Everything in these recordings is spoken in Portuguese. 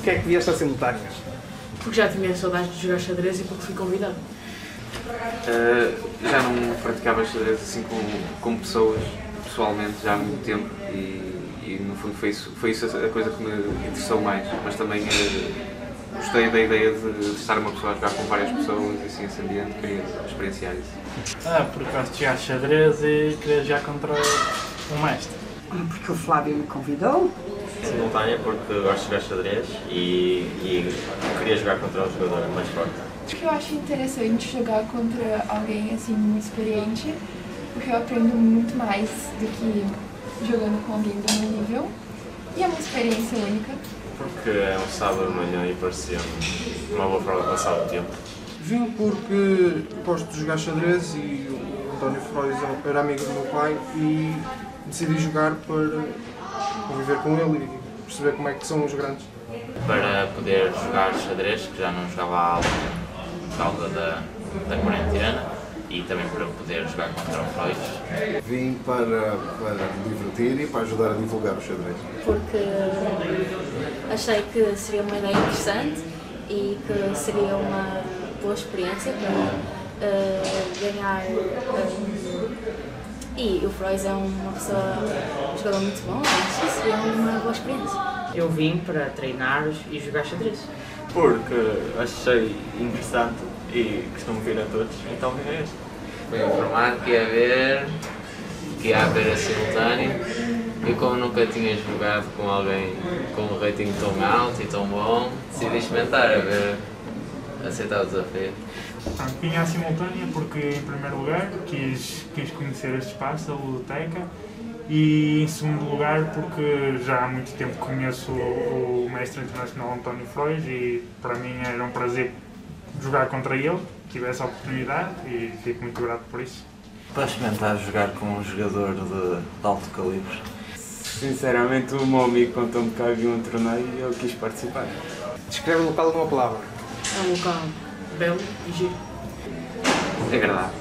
Porquê é que vieste a simultâneas? Porque já tinha saudades de jogar xadrez e porque fui convidado. Uh, já não praticava xadrez assim com, com pessoas, pessoalmente, já há muito tempo e, e no fundo foi isso, foi isso a coisa que me interessou mais. Mas também uh, gostei da ideia de, de, estar uma pessoa a jogar com várias pessoas e assim esse ambiente, queria experienciar isso. Ah, porque gosto de jogar xadrez e queria jogar contra um mestre. Porque o Flávio me convidou. Simultânea porque gosto de jogar xadrez e, e queria jogar contra um jogador mais forte. Porque eu acho interessante jogar contra alguém assim muito experiente, porque eu aprendo muito mais do que jogando com alguém do meu nível. E é uma experiência única. Porque é um sábado de manhã e parecia uma boa forma de passar o tempo. Vim porque gosto de jogar xadrez e o António Freud era amigo do meu pai e decidi jogar para conviver com ele e perceber como é que são os grandes. Para poder jogar xadrez, que já não jogava há algum tempo por causa da, da quarentena, e também para poder jogar contra o Freud. Vim para, para me divertir e para ajudar a divulgar o xadrez. Porque achei que seria uma ideia interessante e que seria uma boa experiência para uh, ganhar. Uh, e o Freud é uma pessoa, um jogador muito bom, acho que seria uma boa experiência. Eu vim para treinar e jogar xadrez. Porque achei interessante e costumo vir a todos, então vim a este. Fui informado que ia haver, que ia haver a simultâneo e como nunca tinha jogado com alguém com um rating tão alto e tão bom, decidi experimentar, a ver, aceitar o desafio. Pronto, vim à simultânea porque, em primeiro lugar, quis, quis conhecer este espaço, a ludoteca, e em segundo lugar porque já há muito tempo conheço o, o mestre internacional António Freud e para mim era um prazer jogar contra ele, tivesse a oportunidade e fico muito grato por isso. Para experimentar jogar com um jogador de, de alto calibre. Sinceramente, o meu amigo contou-me que havia um torneio e eu quis participar. Descreve o local numa palavra. É um local belo e giro. É agradável.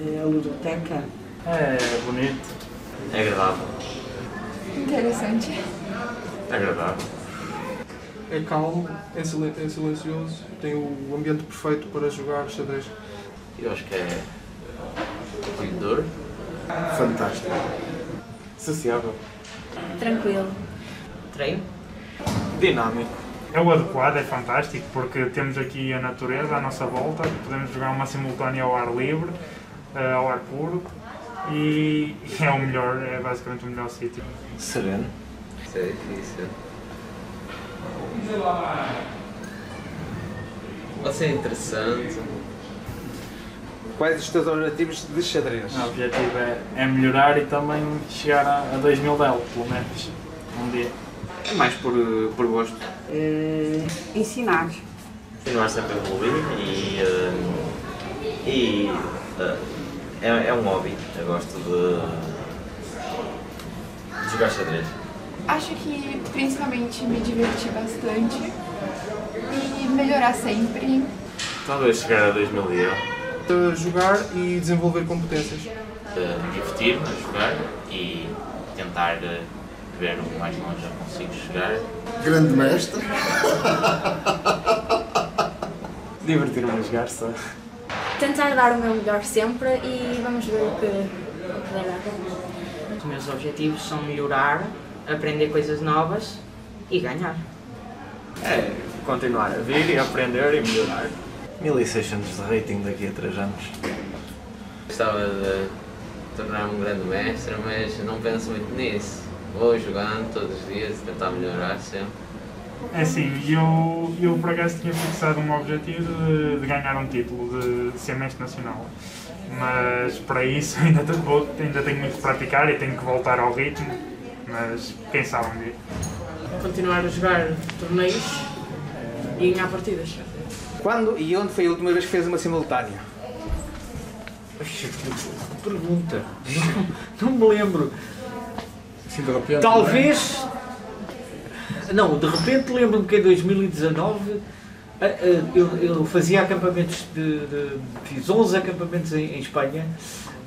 É a ludoteca. É bonito. É agradável. Interessante. É agradável. É calmo, é, silen é silencioso, tem o ambiente perfeito para jogar xadrez. Eu acho que é acolhedor. Fantástico. Sociável. Tranquilo. Treino. Dinâmico. É o adequado, é fantástico, porque temos aqui a natureza à nossa volta, podemos jogar uma simultânea ao ar livre, eh, ao ar puro, e é o melhor, é basicamente o melhor sítio. Sereno. Isso é difícil. Pode ser interessante. Quais os teus objetivos de xadrez? O objetivo é, é melhorar e também chegar a, a 2000 dela, pelo menos, um dia. É mais por, por gosto. Uh, ensinar. Continuar sempre a evoluir e, uh, e uh, é, é um hobby. Eu gosto de, de jogar xadrez. Acho que principalmente me divertir bastante e melhorar sempre. Talvez chegar a 2000 dia. Uh, jogar e desenvolver competências. Uh, Divertir-me a jogar e tentar uh, ver o mais longe eu consigo chegar. Grande mestre. Divertir-me a jogar só. Tentar dar o meu melhor sempre e vamos ver o que, o que dará. Os meus objetivos são melhorar, aprender coisas novas e ganhar. É, continuar a vir e aprender e melhorar. 1600 de rating daqui a 3 anos. Gostava de tornar-me um grande mestre, mas não penso muito nisso. Vou jogando todos os dias e tentar melhorar sempre. É assim, eu, eu por acaso tinha fixado um objetivo de, de ganhar um título, de, de ser mestre nacional. Mas para isso ainda, vou, ainda tenho muito que praticar e tenho que voltar ao ritmo, mas quem sabe um dia. Continuar a jogar torneios e ganhar partidas. Quando e onde foi a última vez que fez uma simultânea? Pergunta. Não, não me lembro. Sim, de repente, Talvez. Não, de repente lembro-me que em 2019 ah, ah, eu, eu fazia acampamentos de, de, Fiz 11 acampamentos em, em Espanha.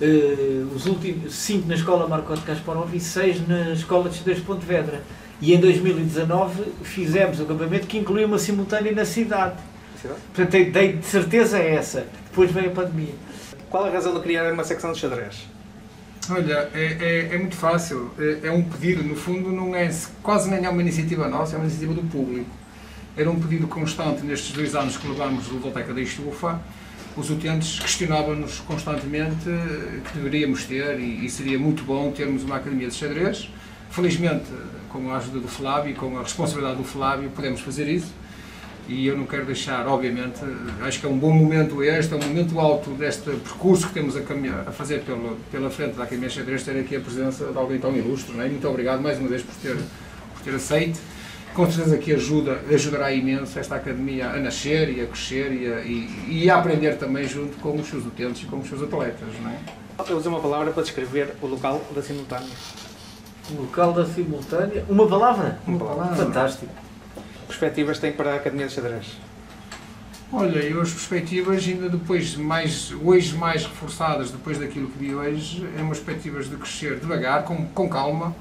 Uh, os últimos 5 na escola Marcote Kasparov e 6 na escola de de Pontevedra. E em 2019 fizemos um acampamento que incluía uma simultânea na cidade. Cidade? Portanto, a ideia de certeza é essa. Depois veio a pandemia. Qual a razão de criar uma secção de xadrez? Olha, é, é, é muito fácil. É, é um pedido, no fundo, não é quase nem é uma iniciativa nossa, é uma iniciativa do público. Era um pedido constante nestes dois anos que levámos a Ludoteca da Estufa. Os utentes questionavam-nos constantemente que deveríamos ter e, e seria muito bom termos uma academia de xadrez. Felizmente, com a ajuda do Flávio e com a responsabilidade do Flávio, podemos fazer isso. E eu não quero deixar, obviamente, acho que é um bom momento este, é um momento alto deste percurso que temos a, caminhar, a fazer pela, pela frente da Academia de Xadrez, ter aqui a presença de alguém tão ilustre. Não é? Muito obrigado mais uma vez por ter, por ter aceito. Com certeza que ajuda, ajudará imenso esta Academia a nascer e a crescer e a, e, e a aprender também junto com os seus utentes e com os seus atletas. Não é? Eu usei uma palavra para descrever o local da simultânea. O local da simultânea. Uma palavra? Uma palavra. Fantástico. Perspectivas tem para a Academia de Xadrez? Olha, eu as perspectivas ainda depois, mais, hoje mais reforçadas depois daquilo que vi hoje, é umas perspectivas de crescer devagar, com, com calma,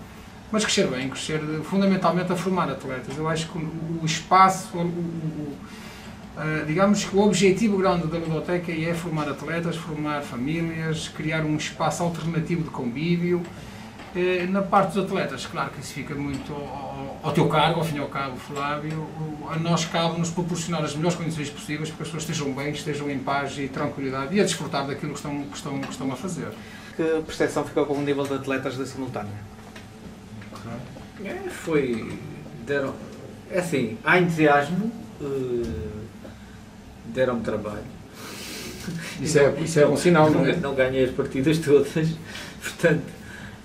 mas crescer bem, crescer fundamentalmente a formar atletas. Eu acho que o, o espaço, o, o, digamos que o objetivo grande da ludoteca é formar atletas, formar famílias, criar um espaço alternativo de convívio. Uh, na parte dos atletas, claro que isso fica muito ao, ao teu cargo, ao fim e ao cabo, Flávio. A nós cabe-nos proporcionar as melhores condições possíveis para que as pessoas estejam bem, estejam em paz e tranquilidade e a desfrutar daquilo que estão, que estão, que estão a fazer. Que percepção ficou com o nível de atletas da simultânea? É, foi. Deram, é assim, há entusiasmo. Uh, deram-me trabalho. Isso é, isso é um sinal, não é? Não ganhei as partidas todas, portanto,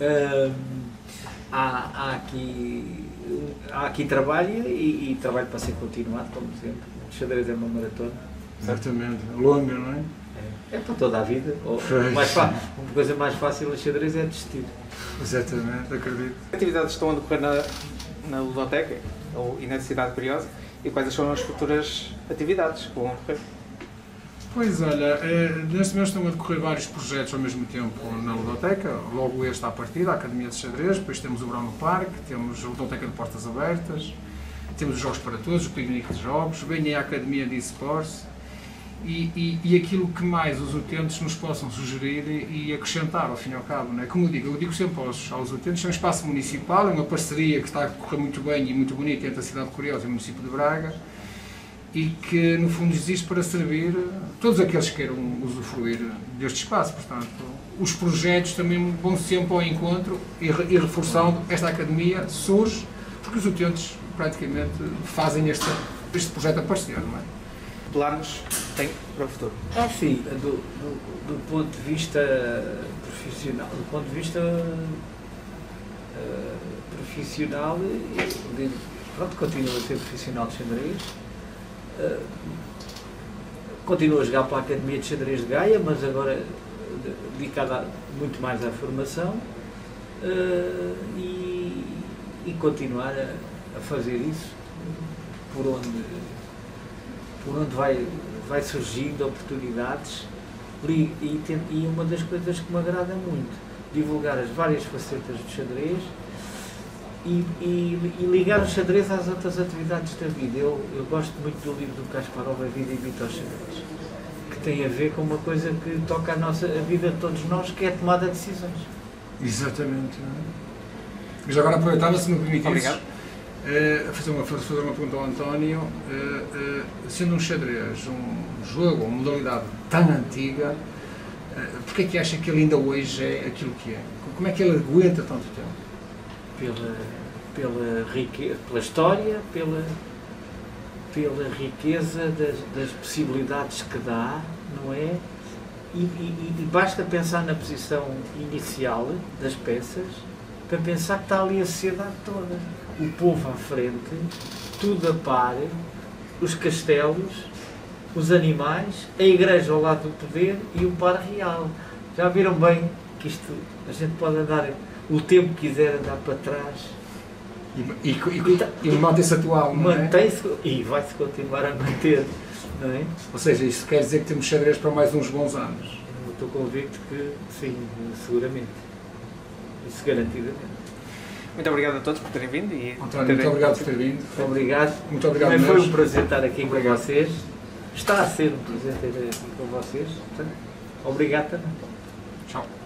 hum, há, há, aqui, há aqui trabalho e, e, trabalho para ser continuado, como sempre. O xadrez é uma maratona. Certamente, longa, não é? É, é para toda a vida. Ou, mais uma coisa mais fácil a xadrez é desistir. Exatamente, acredito. Que atividades estão a decorrer na, na ludoteca ou, e na Cidade Curiosa? e quais são as futuras atividades que vão ocorrer? Pois olha, neste momento estão a decorrer vários projetos ao mesmo tempo na Ludoteca, logo este à partida, a Academia de Xadrez, depois temos o Brão no Parque, temos a Ludoteca de Portas Abertas, temos os Jogos para Todos, o Piquenique de Jogos, vem a Academia de Esports e, e, e, aquilo que mais os utentes nos possam sugerir e acrescentar, ao fim e ao cabo. Não é? Como eu digo, eu digo sempre aos, aos utentes, é um espaço municipal, é uma parceria que está a correr muito bem e muito bonita entre a cidade de Curiosa e o município de Braga e que, no fundo, existe para servir todos aqueles que queiram usufruir deste espaço. Portanto, os projetos também vão sempre ao encontro e, e reforçando esta academia surge porque os utentes praticamente fazem este, este projeto aparecer, não é? planos tem para o futuro? É assim, do, do, do ponto de vista profissional, do ponto de vista uh, profissional, eu, pronto, continuo a ser profissional de xadrez, uh, continuo a jogar pela Academia de Xadrez de Gaia, mas agora dedicada muito mais à formação uh, e, e continuar a, a fazer isso por onde por onde vai, vai surgindo oportunidades. E, e, e, uma das coisas que me agrada muito, divulgar as várias facetas do xadrez e, e, e ligar o xadrez às outras atividades da vida. Eu, eu gosto muito do livro do Kasparov, A Vida Imita o Xadrez, que tem a ver com uma coisa que toca a, nossa, a vida de todos nós, que é a tomada de decisões. Exatamente. Mas agora aproveitava, se me permitisse. Uh, fazer, uma, fazer uma pergunta ao António, uh, uh, sendo um xadrez um jogo, uma modalidade tão antiga, uh, porquê é que acha que ele ainda hoje é aquilo que é? Como é que ele aguenta tanto tempo? Pela, pela, pela história, pela, pela riqueza das, das possibilidades que dá, não é? E, e, e basta pensar na posição inicial das peças para pensar que está ali a sociedade toda o povo à frente, tudo a par, os castelos, os animais, a igreja ao lado do poder e o par real. Já viram bem que isto a gente pode andar o tempo que quiser andar para trás. E, e, e, e mantém-se atual, não é? Mantém-se e vai-se continuar a manter, não é? Ou seja, isso quer dizer que temos xadrez para mais uns bons anos? Eu estou convicto que sim, seguramente. Isso garantidamente. Muito obrigado a todos por terem vindo e António, terem- muito obrigado por ter vindo. Obrigado. Muito obrigado Também foi um prazer estar aqui com vocês. Está a ser um prazer ter aqui com vocês. Portanto, obrigado também. Tchau.